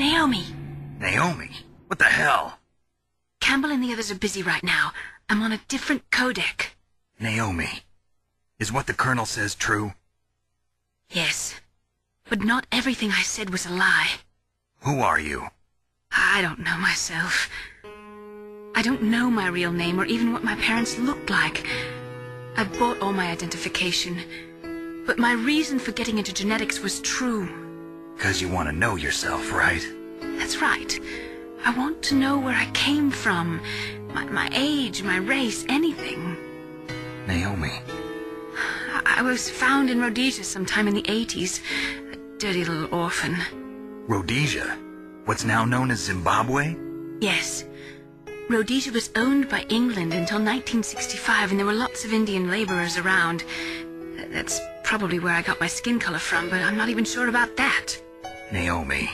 Naomi. Naomi? What the hell? Campbell and the others are busy right now. I'm on a different codec. Naomi. Is what the Colonel says true? Yes. But not everything I said was a lie. Who are you? I don't know myself. I don't know my real name or even what my parents looked like. I bought all my identification. But my reason for getting into genetics was true. Because you want to know yourself, right? That's right. I want to know where I came from. My, my age, my race, anything. Naomi. I, I was found in Rhodesia sometime in the 80s. A dirty little orphan. Rhodesia? What's now known as Zimbabwe? Yes. Rhodesia was owned by England until 1965, and there were lots of Indian laborers around. That's probably where I got my skin color from, but I'm not even sure about that. Naomi,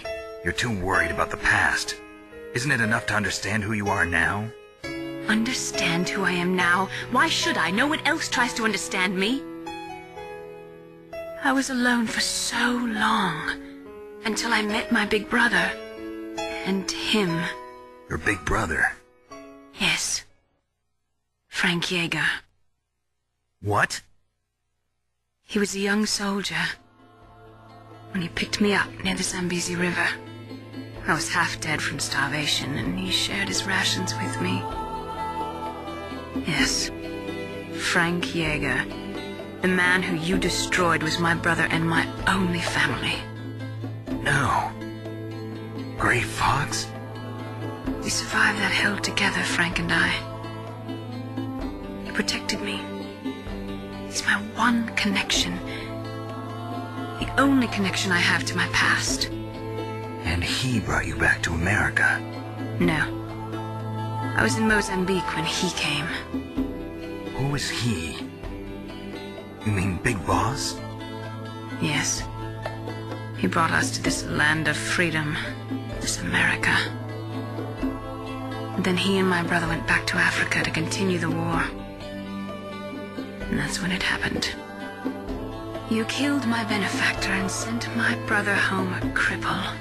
you're too worried about the past. Isn't it enough to understand who you are now? Understand who I am now? Why should I? No one else tries to understand me. I was alone for so long, until I met my big brother. And him. Your big brother? Yes. Frank Jaeger. What? He was a young soldier when he picked me up near the Zambezi River. I was half dead from starvation, and he shared his rations with me. Yes, Frank Jaeger. The man who you destroyed was my brother and my only family. No. Gray Fox? We survived that hell together, Frank and I. He protected me. He's my one connection. The only connection I have to my past. And he brought you back to America? No. I was in Mozambique when he came. Who is he? You mean Big Boss? Yes. He brought us to this land of freedom, this America. And then he and my brother went back to Africa to continue the war. And that's when it happened. You killed my benefactor and sent my brother home a cripple.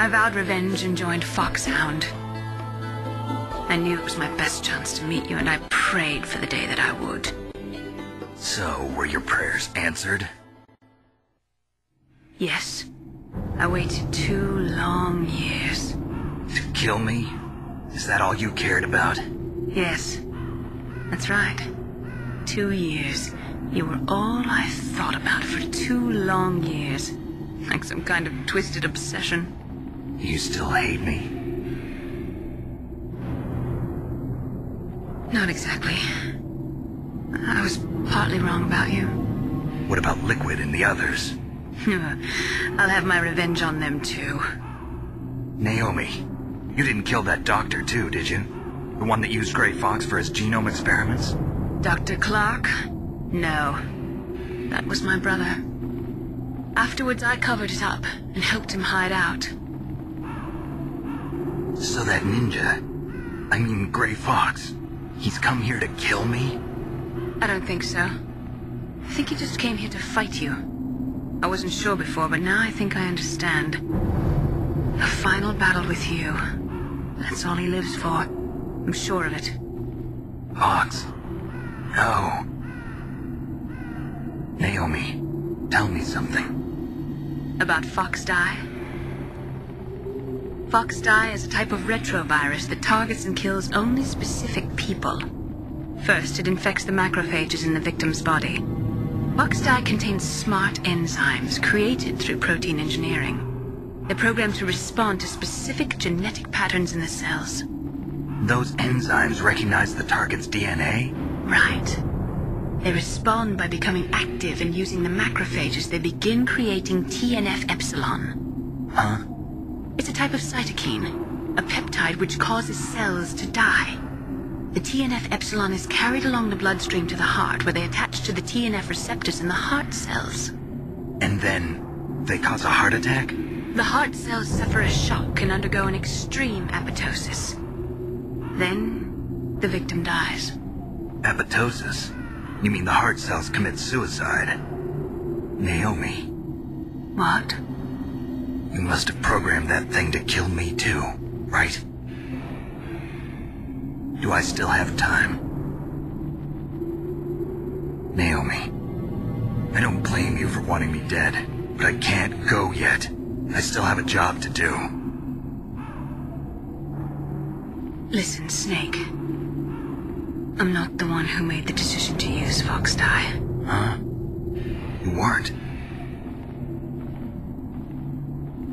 I vowed revenge and joined Foxhound. I knew it was my best chance to meet you, and I prayed for the day that I would. So, were your prayers answered? Yes. I waited two long years. To kill me? Is that all you cared about? Yes. That's right. Two years. You were all I thought about for two long years. Like some kind of twisted obsession. You still hate me? Not exactly. I was partly wrong about you. What about Liquid and the others? I'll have my revenge on them too. Naomi, you didn't kill that doctor too, did you? The one that used Gray Fox for his genome experiments? Dr. Clark? No. That was my brother. Afterwards, I covered it up and helped him hide out. So that ninja, I mean Gray Fox, he's come here to kill me? I don't think so. I think he just came here to fight you. I wasn't sure before, but now I think I understand. A final battle with you. That's all he lives for. I'm sure of it. Fox? No. Naomi, tell me something. About Fox Die? Fox Die is a type of retrovirus that targets and kills only specific people. First, it infects the macrophages in the victim's body. Fox Die contains smart enzymes created through protein engineering. They're programmed to respond to specific genetic patterns in the cells. Those enzymes recognize the target's DNA? Right. They respond by becoming active and using the macrophages. They begin creating TNF epsilon. Huh? It's a type of cytokine, a peptide which causes cells to die. The TNF epsilon is carried along the bloodstream to the heart, where they attach to the TNF receptors in the heart cells. And then they cause a heart attack? The heart cells suffer a shock and undergo an extreme apoptosis. Then, the victim dies. Apoptosis? You mean the heart cells commit suicide? Naomi. What? You must have programmed that thing to kill me too, right? Do I still have time? Naomi, I don't blame you for wanting me dead, but I can't go yet. I still have a job to do. Listen, Snake. I'm not the one who made the decision to use Fox Die. Huh? You weren't.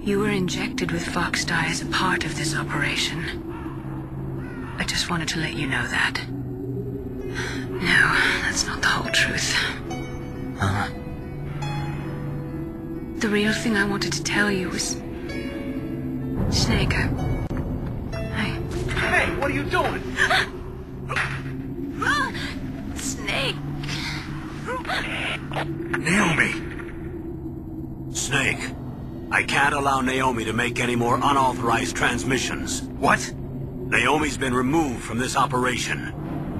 You were injected with Fox Die as a part of this operation. I just wanted to let you know that. No, that's not the whole truth. Huh? The real thing I wanted to tell you was... Snake, I... I... Hey, what are you doing? Snake! Naomi! Snake, I can't allow Naomi to make any more unauthorized transmissions. What? Naomi's been removed from this operation.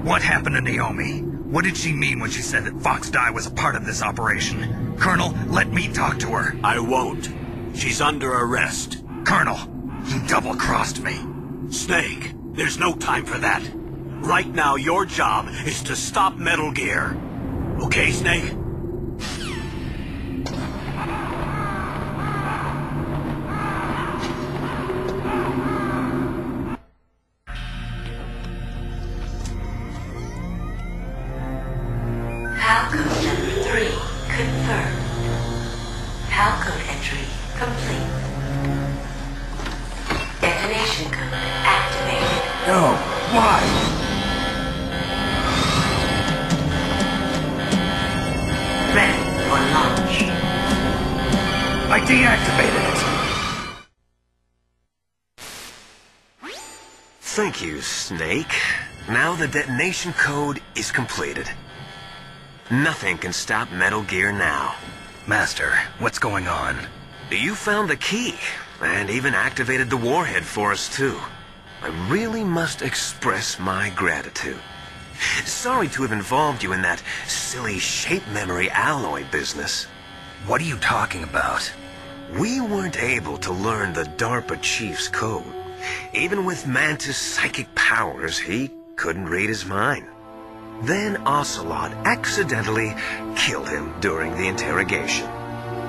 What happened to Naomi? What did she mean when she said that Fox Die was a part of this operation? Colonel, let me talk to her. I won't. She's under arrest. Colonel, you double-crossed me. Snake, there's no time for that. Right now, your job is to stop Metal Gear. Okay, Snake? No, why? Ready for launch. I deactivated it. Thank you, Snake. Now the detonation code is completed. Nothing can stop Metal Gear now. Master, what's going on? You found the key, and even activated the warhead for us, too. I really must express my gratitude. Sorry to have involved you in that silly shape memory alloy business. What are you talking about? We weren't able to learn the DARPA chief's code. Even with Mantis' psychic powers, he couldn't read his mind. Then Ocelot accidentally killed him during the interrogation.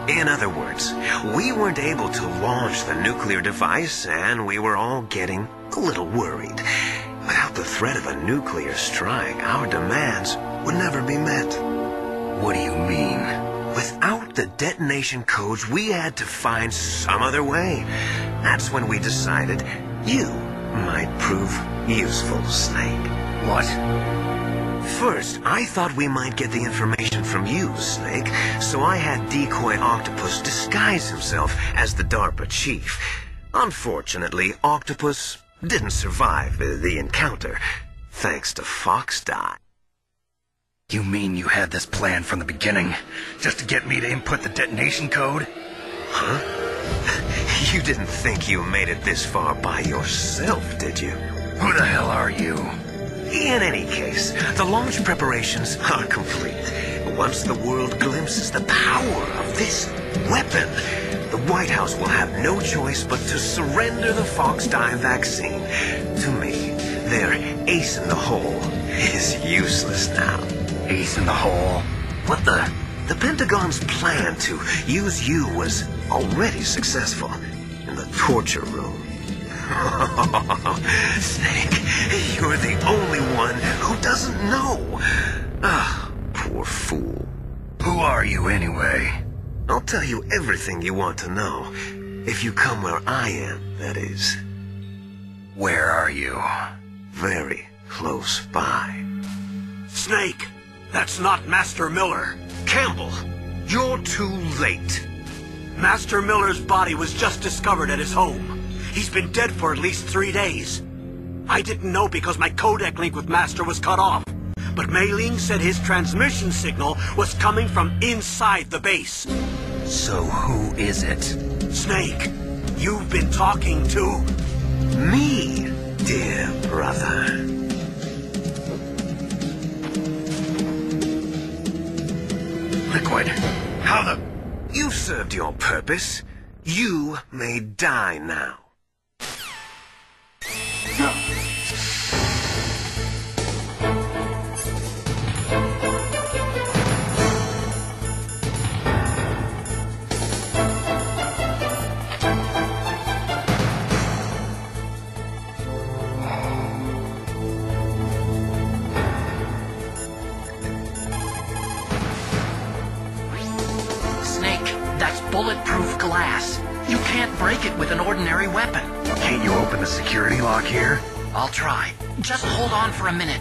In other words, we weren't able to launch the nuclear device, and we were all getting a little worried. Without the threat of a nuclear strike, our demands would never be met. What do you mean? Without the detonation codes, we had to find some other way. That's when we decided you might prove useful, Snake. What? First, I thought we might get the information from you, Snake, so I had Decoy Octopus disguise himself as the DARPA chief. Unfortunately, Octopus didn't survive the encounter, thanks to Fox Die. You mean you had this plan from the beginning? Just to get me to input the detonation code? Huh? You didn't think you made it this far by yourself, did you? Who the hell are you? In any case, the launch preparations are complete. Once the world glimpses the power of this weapon, the White House will have no choice but to surrender the Fox Die vaccine. To me, their ace in the hole is useless now. Ace in the hole. What the? The Pentagon's plan to use you was already successful in the torture room. Snake, you're the only one who doesn't know. Ah, poor fool. Who are you anyway? I'll tell you everything you want to know. If you come where I am, that is. Where are you? Very close by. Snake, that's not Master Miller. Campbell, you're too late. Master Miller's body was just discovered at his home. He's been dead for at least three days. I didn't know because my codec link with Master was cut off. But Mei Ling said his transmission signal was coming from inside the base. So who is it? Snake, you've been talking to... Me, dear brother. Liquid. How the... You served your purpose. You may die now. Bulletproof glass. You can't break it with an ordinary weapon. Can't you open the security lock here? I'll try. Just hold on for a minute.